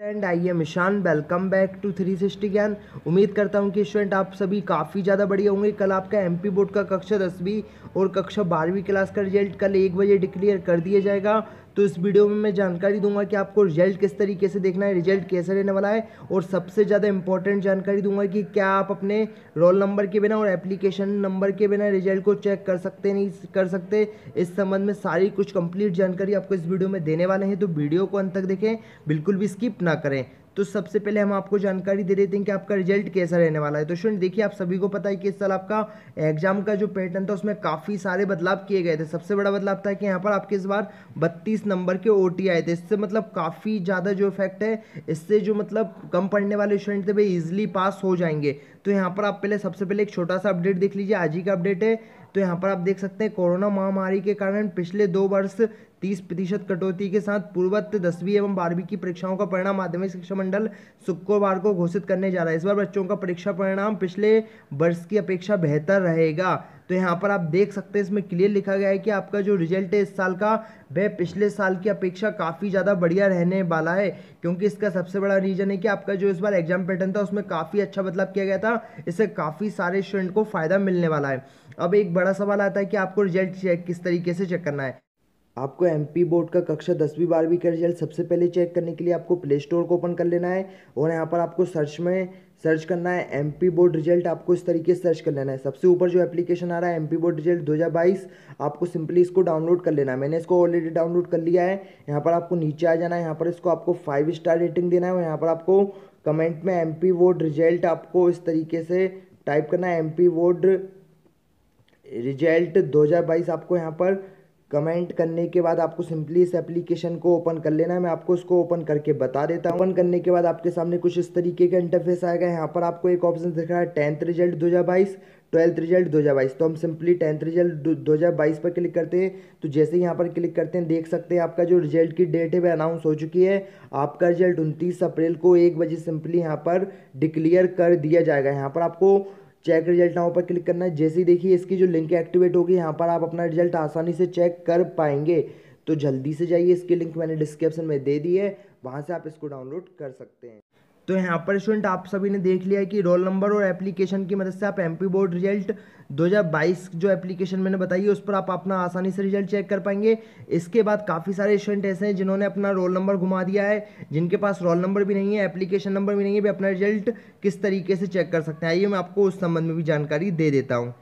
And I am Ishan welcome back to three sixty Gyan. उम्मीद करता हूँ कि स्टूडेंट आप सभी काफ़ी ज़्यादा बढ़िया होंगे। कल आपका एमपी बोर्ड का कक्षा दसवीं और कक्षा बारहवीं क्लास का रिज़ल्ट कल एक बजे डिक्लेयर कर दिया जाएगा। तो इस वीडियो में मैं जानकारी दूँगा कि आपको रिज़ल्ट किस तरीके से देखना है रिज़ल्ट कैसे रहने वाला है और सबसे ज़्यादा इंपॉर्टेंट जानकारी दूँगा कि क्या आप अपने रोल नंबर के बिना और एप्लीकेशन नंबर के बिना रिज़ल्ट को चेक कर सकते नहीं, कर सकते। इस संबंध में सारी कुछ कंप्लीट जानकारी आपको इस वीडियो में देने वाले हैं तो वीडियो को अंत तक देखें, बिल्कुल भी स्किप ना करें। तो सबसे पहले हम आपको जानकारी दे देते हैं कि आपका रिज़ल्ट कैसा रहने वाला है। तो स्टूडेंट देखिए, आप सभी को पता है कि इस साल आपका एग्ज़ाम का जो पैटर्न था, उसमें काफ़ी सारे बदलाव किए गए थे। सबसे बड़ा बदलाव था कि यहाँ पर आपके इस बार बत्तीस नंबर के ओटी आए थे। इससे मतलब काफ़ी ज़्यादा जो इफ़ेक्ट है, इससे जो मतलब कम पढ़ने वाले स्टूडेंट थे, वे ईजिली पास हो जाएँगे। तो यहाँ पर आप पहले सबसे पहले एक छोटा सा अपडेट देख लीजिए। आज ही का अपडेट है। तो यहाँ पर आप देख सकते हैं, कोरोना महामारी के कारण पिछले दो वर्ष तीस प्रतिशत कटौती के साथ पूर्वत दसवीं एवं बारहवीं की परीक्षाओं का परिणाम माध्यमिक शिक्षा मंडल शुक्रवार को घोषित करने जा रहा है। इस बार बच्चों का परीक्षा परिणाम पिछले वर्ष की अपेक्षा बेहतर रहेगा। तो यहाँ पर आप देख सकते हैं, इसमें क्लियर लिखा गया है कि आपका जो रिज़ल्ट है इस साल का, वह पिछले साल की अपेक्षा काफ़ी ज़्यादा बढ़िया रहने वाला है, क्योंकि इसका सबसे बड़ा रीज़न है कि आपका जो इस बार एग्ज़ाम पैटर्न था, उसमें काफ़ी अच्छा बदलाव किया गया था, इससे काफ़ी सारे स्टूडेंट को फ़ायदा मिलने वाला है। अब एक बड़ा सवाल आता है कि आपको रिज़ल्ट चेक किस तरीके से चेक करना है? आपको एम पी बोर्ड का कक्षा दसवीं बारहवीं का रिज़ल्ट सबसे पहले चेक करने के लिए आपको प्ले स्टोर को ओपन कर लेना है, और यहाँ पर आपको सर्च में सर्च करना है एम पी बोर्ड रिज़ल्ट आपको इस तरीके से सर्च कर लेना है। सबसे ऊपर जो एप्लीकेशन आ रहा है एम पी बोर्ड रिज़ल्ट 2022 आपको सिंपली इसको डाउनलोड कर लेना है। मैंने इसको ऑलरेडी डाउनलोड कर लिया है। यहाँ पर आपको नीचे आ जाना है। यहाँ पर इसको आपको फाइव स्टार रेटिंग देना है और यहाँ पर आपको कमेंट में एम पी बोर्ड रिज़ल्ट आपको इस तरीके से टाइप करना है। एम पी बोर्ड रिज़ल्ट 2022 आपको यहाँ पर कमेंट करने के बाद आपको सिंपली इस एप्लीकेशन को ओपन कर लेना है। मैं आपको उसको ओपन करके बता देता हूँ। ओपन करने के बाद आपके सामने कुछ इस तरीके का इंटरफेस आएगा। यहाँ पर आपको एक ऑप्शन दिख रहा है टेंथ रिज़ल्ट 2022 ट्वेल्थ रिज़ल्ट 2022 तो हम सिंपली टेंथ रिज़ल्ट 2022 पर क्लिक करते हैं। तो जैसे ही यहाँ पर क्लिक करते हैं, देख सकते हैं आपका जो रिज़ल्ट की डेट है, वह अनाउंस हो चुकी है। आपका रिज़ल्ट उनतीस अप्रैल को एक बजे सिंपली यहाँ पर डिक्लेयर कर दिया जाएगा। यहाँ पर आपको चेक रिज़ल्ट नाउ पर क्लिक करना है। जैसे ही देखिए इसकी जो लिंक एक्टिवेट होगी, यहाँ पर आप अपना रिज़ल्ट आसानी से चेक कर पाएँगे। तो जल्दी से जाइए, इसकी लिंक मैंने डिस्क्रिप्शन में दे दी है, वहाँ से आप इसको डाउनलोड कर सकते हैं। तो यहाँ पर स्टूडेंट आप सभी ने देख लिया है कि रोल नंबर और एप्लीकेशन की मदद से आप एमपी बोर्ड रिज़ल्ट 2022 जो एप्लीकेशन मैंने बताई है, उस पर आप अपना आसानी से रिज़ल्ट चेक कर पाएँगे। इसके बाद काफ़ी सारे स्टूडेंट ऐसे हैं जिन्होंने अपना रोल नंबर घुमा दिया है। जिनके पास रोल नंबर भी नहीं है एप्लीकेशन नंबर भी नहीं है, वे अपना रिज़ल्ट किस तरीके से चेक कर सकते हैं? आइए मैं आपको उस संबंध में भी जानकारी दे देता हूँ।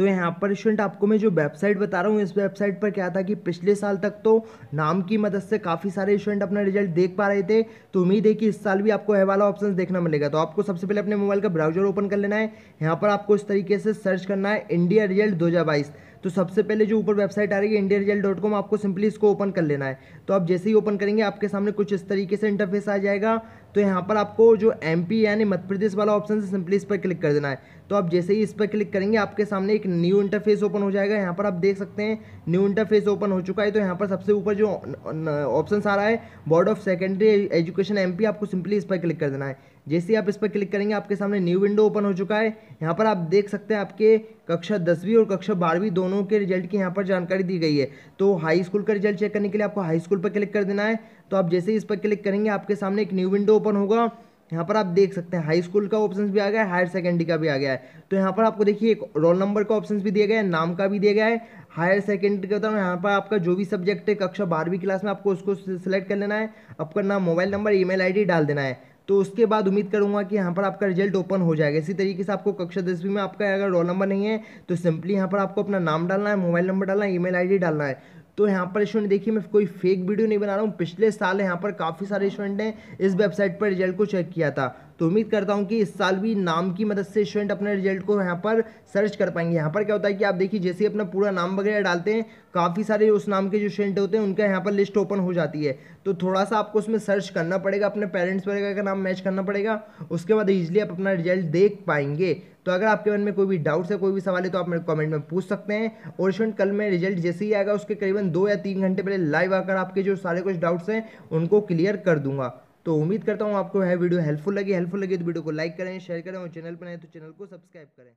तो यहाँ पर स्टूडेंट आपको मैं जो वेबसाइट बता रहा हूँ, इस वेबसाइट पर क्या था कि पिछले साल तक तो नाम की मदद से काफ़ी सारे स्टूडेंट अपना रिज़ल्ट देख पा रहे थे। तो उम्मीद है कि इस साल भी आपको है वाला ऑप्शन देखना मिलेगा। तो आपको सबसे पहले अपने मोबाइल का ब्राउज़र ओपन कर लेना है। यहाँ पर आपको इस तरीके से सर्च करना है इंडिया रिज़ल्ट दो हज़ार बाईस। तो सबसे पहले जो ऊपर वेबसाइट आ रही है इंडिया रिज़ल्ट डॉट कॉम आपको सिंपली इसको ओपन कर लेना है। तो आप जैसे ही ओपन करेंगे, आपके सामने कुछ इस तरीके से इंटरफेस आ जाएगा। तो यहाँ पर आपको जो एमपी यानी मध्य प्रदेश वाला ऑप्शन है सिंपली इस पर क्लिक कर देना है। तो आप जैसे ही इस पर क्लिक करेंगे, आपके सामने एक न्यू इंटरफेस ओपन हो जाएगा। यहाँ पर आप देख सकते हैं न्यू इंटरफेस ओपन हो चुका है। तो यहाँ पर सबसे ऊपर जो ऑप्शन आ रहा है board of secondary education MP आपको सिंपली इस पर क्लिक कर देना है। जैसे ही आप इस पर क्लिक करेंगे, आपके सामने न्यू विंडो ओपन हो चुका है। यहाँ पर आप देख सकते हैं, आपके कक्षा दसवीं और कक्षा बारहवीं दोनों के रिज़ल्ट की यहाँ पर जानकारी दी गई है। तो हाई स्कूल का रिज़ल्ट चेक करने के लिए आपको हाई स्कूल पर क्लिक कर देना है। तो आप जैसे ही इस पर क्लिक करेंगे, आपके सामने एक न्यू विंडो ओपन होगा। यहाँ पर आप देख सकते हैं हाई स्कूल का ऑप्शन भी आ गया है हायर सेकेंडरी का भी आ गया है। तो यहाँ पर आपको देखिए, एक रोल नंबर का ऑप्शन भी दिया गया है, नाम का भी दिया गया है। हायर सेकेंडरी का यहाँ पर आपका जो भी सब्जेक्ट है, कक्षा बारहवीं क्लास में आपको उसको सिलेक्ट कर लेना है। आपका नाम मोबाइल नंबर ईमेल आईडी डाल देना है। तो उसके बाद उम्मीद करूँगा कि यहाँ पर आपका रिज़ल्ट ओपन हो जाएगा। इसी तरीके से आपको कक्षा दसवीं में आपका अगर रोल नंबर नहीं है तो सिंपली यहाँ पर आपको अपना नाम डालना है मोबाइल नंबर डालना है ईमेल आईडी डालना है। तो यहाँ पर स्टूडेंट देखिए मैं कोई फेक वीडियो नहीं बना रहा हूँ। पिछले साल यहाँ पर काफ़ी सारे स्टूडेंट ने इस वेबसाइट पर रिज़ल्ट को चेक किया था। तो उम्मीद करता हूँ कि इस साल भी नाम की मदद से स्टूडेंट अपने रिज़ल्ट को यहाँ पर सर्च कर पाएँगे। यहाँ पर क्या होता है कि आप देखिए, जैसे अपना पूरा नाम वगैरह डालते हैं, काफ़ी सारे उस नाम के जो स्टूडेंट होते हैं, उनका यहाँ पर लिस्ट ओपन हो जाती है। तो थोड़ा सा आपको उसमें सर्च करना पड़ेगा, अपने पेरेंट्स वगैरह का नाम मैच करना पड़ेगा, उसके बाद ईजिली आप अपना रिज़ल्ट देख पाएँगे। तो अगर आपके मन में कोई भी डाउट्स है कोई भी सवाल है तो आप मेरे कमेंट में पूछ सकते हैं। और स्टूडेंट, कल में रिज़ल्ट जैसे ही आएगा, उसके करीबन दो या तीन घंटे पहले लाइव आकर आपके जो सारे कुछ डाउट्स हैं, उनको क्लियर कर दूँगा। तो उम्मीद करता हूँ आपको यह वीडियो हेल्पफुल लगी। हेल्पफुल लगी तो वीडियो को लाइक करें शेयर करें और चैनल पर आए तो चैनल को सब्सक्राइब करें।